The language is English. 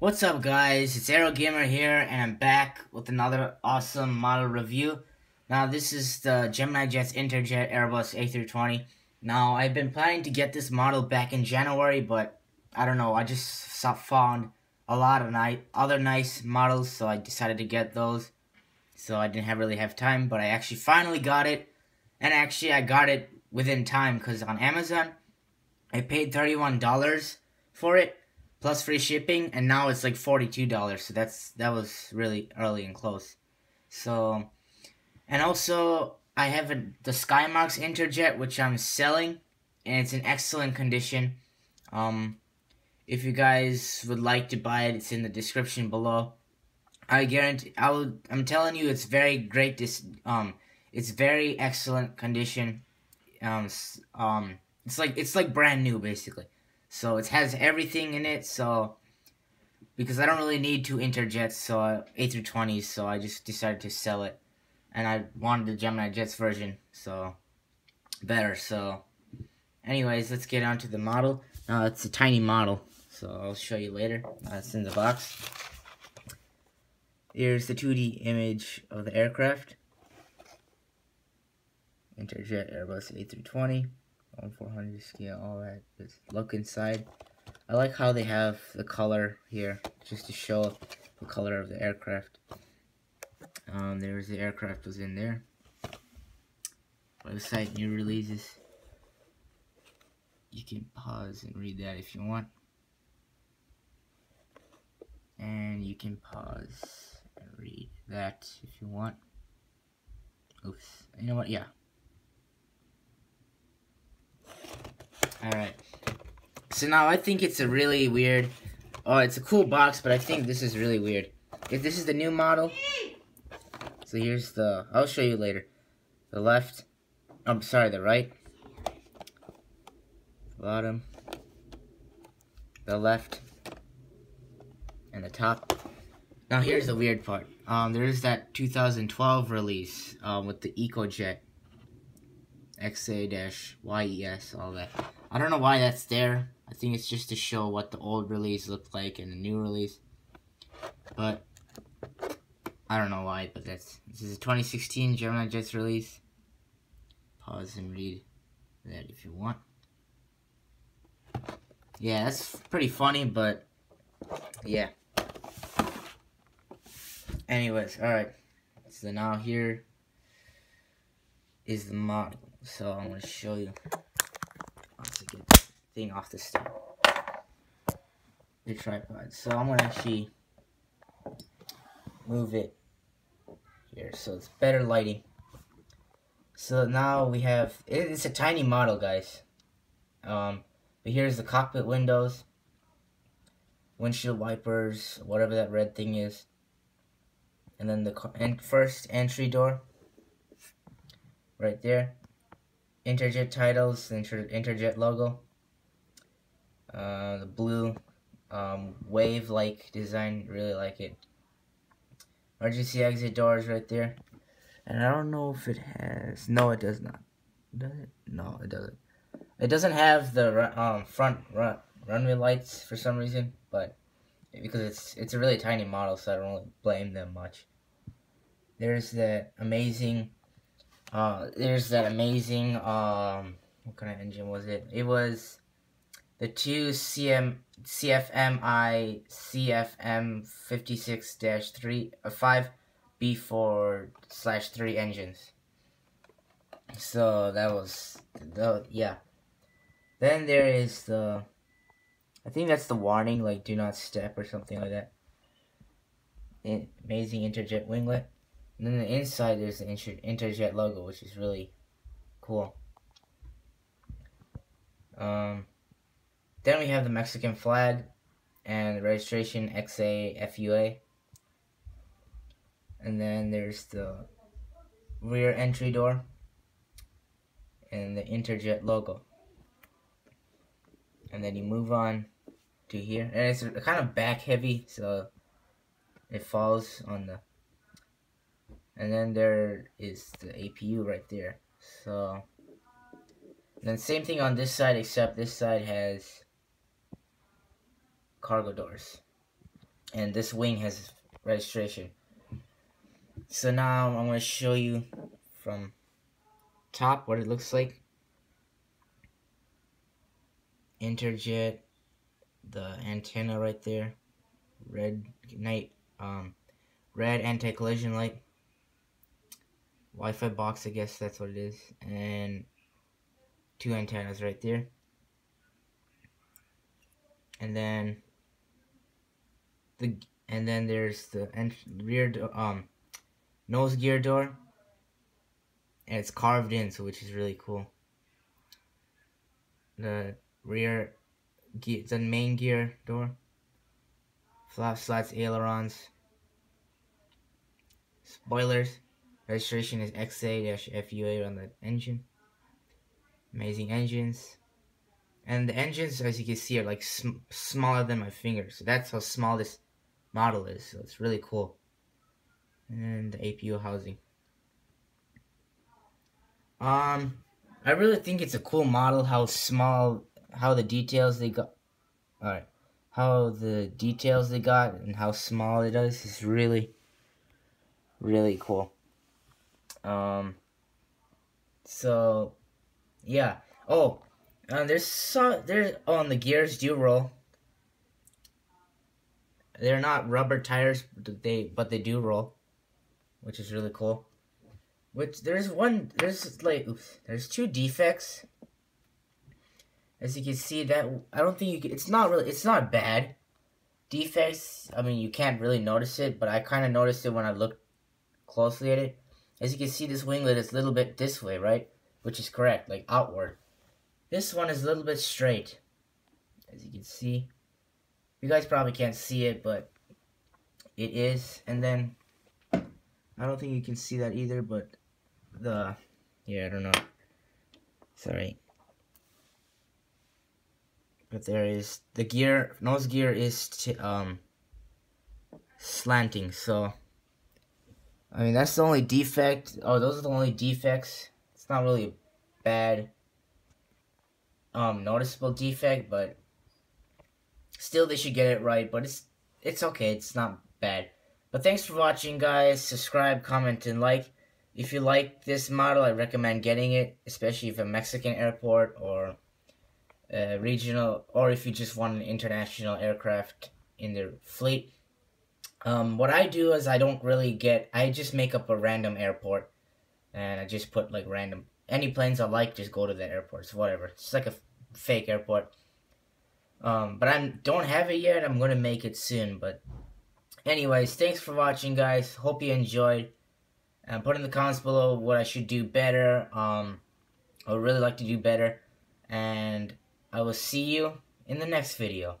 What's up guys, it's Aero Gamer here and I'm back with another awesome model review. Now this is the Gemini Jets Interjet Airbus A320. Now I've been planning to get this model back in January but I don't know, I just found a lot of ni other nice models so I decided to get those. So I didn't have really have time but I actually finally got it and actually I got it within time because on Amazon I paid $31 for it plus free shipping, and now it's like forty-two dollars. So that's that was really early and close. So, and also I have a, the Skymarks Interjet, which I'm selling, and it's in excellent condition. Um, if you guys would like to buy it, it's in the description below. I guarantee. I will. I'm telling you, it's very great. This um, it's very excellent condition. Um, um, it's like it's like brand new basically. So it has everything in it, so because I don't really need two Interjets, so uh, A320s, so I just decided to sell it. And I wanted the Gemini Jets version, so better, so anyways, let's get on to the model. Uh, it's a tiny model, so I'll show you later. Uh, it's in the box. Here's the 2D image of the aircraft. Interjet Airbus A320 on 400 scale, all that. Just look inside. I like how they have the color here, just to show the color of the aircraft. Um, there's the aircraft was in there. Website new releases. You can pause and read that if you want. And you can pause and read that if you want. Oops. You know what? Yeah. Alright. So now I think it's a really weird... Oh, it's a cool box, but I think this is really weird. If this is the new model... So here's the... I'll show you later. The left... I'm sorry, the right. Bottom. The left. And the top. Now here's the weird part. Um, there's that 2012 release um, with the EcoJet. XA-YES, all that. I don't know why that's there. I think it's just to show what the old release looked like and the new release. But, I don't know why, but that's, this is a 2016 Gemini Jets release. Pause and read that if you want. Yeah, that's pretty funny, but, yeah. Anyways, alright. So now here is the model. So I'm going to show you how to get the thing off the stand. The tripod. So I'm to actually move it here so it's better lighting. So now we have, it's a tiny model guys. Um, but here's the cockpit windows, windshield wipers, whatever that red thing is. And then the first entry door right there. Interjet titles, Inter Interjet logo. Uh, the blue um, wave-like design, really like it. Emergency exit doors right there. And I don't know if it has, no it does not. Does it? No, it doesn't. It doesn't have the um, front run, runway lights for some reason, but because it's it's a really tiny model, so I don't really blame them much. There's the amazing uh, there's that amazing, um, what kind of engine was it? It was the two CM, CFMI CFM 56-3, uh, 5 B4 slash 3 engines. So that was, the yeah. Then there is the, I think that's the warning, like do not step or something like that. Amazing interjet winglet. And then the inside there's the Interjet logo, which is really cool. Um, then we have the Mexican flag and registration XAFUA. And then there's the rear entry door and the Interjet logo. And then you move on to here. And it's kind of back heavy, so it falls on the and then there is the APU right there so then same thing on this side except this side has cargo doors and this wing has registration. So now I'm going to show you from top what it looks like. Interjet, the antenna right there, red night, um, red anti-collision light, Wi-Fi box, I guess that's what it is, and two antennas right there. And then the and then there's the rear um nose gear door. And it's carved in so which is really cool. The rear gear the main gear door. Flap slats ailerons. Spoilers. Registration is XA-FUA on the engine. Amazing engines. And the engines as you can see are like sm smaller than my finger so that's how small this model is so it's really cool and the APU housing. Um, I really think it's a cool model. How small, how the details they got. All right, how the details they got and how small it is is really, really cool. Um. So, yeah. Oh, uh, there's some there's on oh, the gears do roll. They're not rubber tires, but they but they do roll which is really cool. Which there's one there's like oops, there's two defects. As you can see that I don't think you can, it's not really it's not bad. Defects, I mean you can't really notice it, but I kind of noticed it when I looked closely at it. As you can see this winglet is a little bit this way, right? Which is correct, like outward. This one is a little bit straight. As you can see. You guys probably can't see it, but it is. And then I don't think you can see that either, but the, yeah, I don't know. Sorry. But there is, the gear, nose gear is, um, slanting, so, I mean, that's the only defect. Oh, those are the only defects. It's not really a bad, um, noticeable defect, but still they should get it right, but it's, it's okay. It's not bad. But thanks for watching, guys. Subscribe, comment, and like. If you like this model, I recommend getting it, especially if a Mexican airport or regional, or if you just want an international aircraft in their fleet. Um, what I do is I don't really get, I just make up a random airport, and I just put like random, any planes I like, just go to the airports, whatever. It's like a fake airport. Um, but I don't have it yet. I'm gonna make it soon, but Anyways, thanks for watching, guys. Hope you enjoyed. And put in the comments below what I should do better. Um, I would really like to do better. And I will see you in the next video.